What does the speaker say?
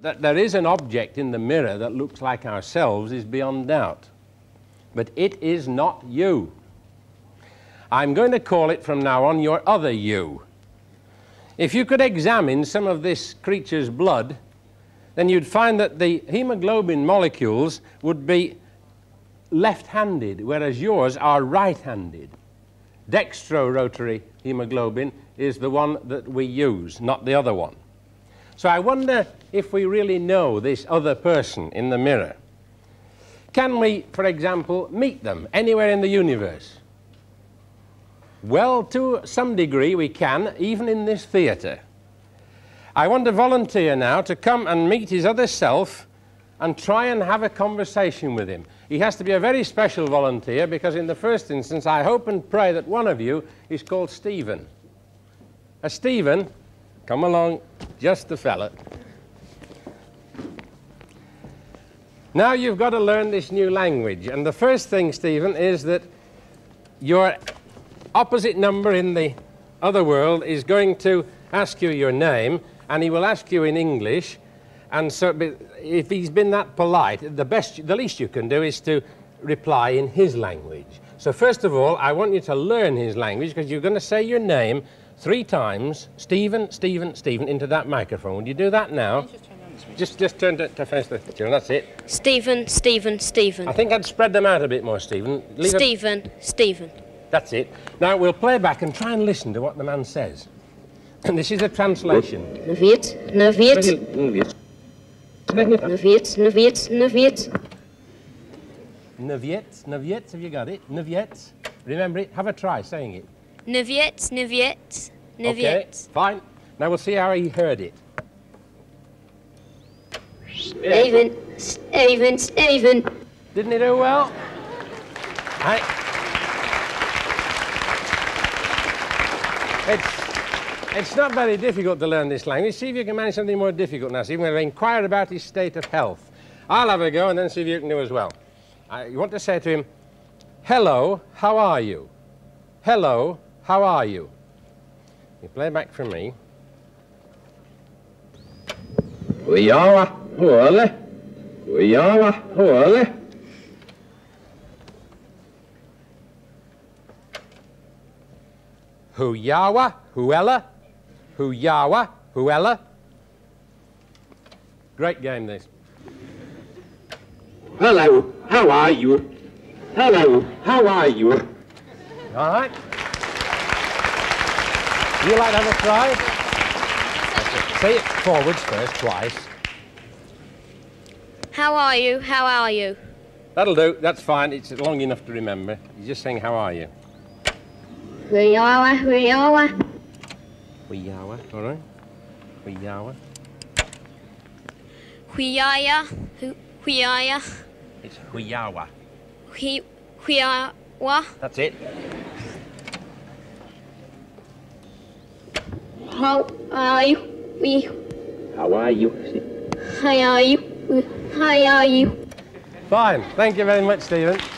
That there is an object in the mirror that looks like ourselves is beyond doubt. But it is not you. I'm going to call it from now on your other you. If you could examine some of this creature's blood, then you'd find that the hemoglobin molecules would be left-handed, whereas yours are right-handed. Dextrorotary hemoglobin is the one that we use, not the other one. So I wonder if we really know this other person in the mirror. Can we, for example, meet them anywhere in the universe? Well, to some degree we can, even in this theatre. I want a volunteer now to come and meet his other self and try and have a conversation with him. He has to be a very special volunteer because in the first instance I hope and pray that one of you is called Stephen. A Stephen Come along, just the fella. Now you've got to learn this new language. And the first thing, Stephen, is that your opposite number in the other world is going to ask you your name, and he will ask you in English. And so, if he's been that polite, the best, the least you can do is to reply in his language. So first of all, I want you to learn his language because you're going to say your name three times, Stephen, Stephen, Stephen, into that microphone. Would you do that now? Just, just turn to, to face the picture, that's it. Stephen, Stephen, Stephen. I think I'd spread them out a bit more, Stephen. Leave Stephen, a... Stephen. That's it. Now we'll play back and try and listen to what the man says. And this is a translation. Naviet, Naviet. Naviet, Naviet, Naviet. Naviet, Naviet, have you got it? Naviet. Remember it? Have a try saying it. Naviet, Naviet, Naviet. Okay, fine. Now we'll see how he heard it. Steven, Steven, Steven. Didn't he do well? I... It's, it's not very difficult to learn this language. See if you can manage something more difficult now. See if you can inquire about his state of health. I'll have a go and then see if you can do as well. I, you want to say to him, hello, how are you? Hello, how are you? You play back from me. Hujawa, huole. Hujawa, huole. Huyawa, Huella, Huyawa, Huella. Great game, this. Hello, how are you? Hello, how are you? All right. You like to have a try? Say it forwards first, twice. How are you? How are you? That'll do. That's fine. It's long enough to remember. You're just saying, how are you? Huyawa, huyawa. Huyawa, all right. Huyawa. Huyaya, huyaya. It's huyawa. Huyawa. That's it. How are you? We. How are you? How are you? How are you? Fine. Thank you very much, Stephen.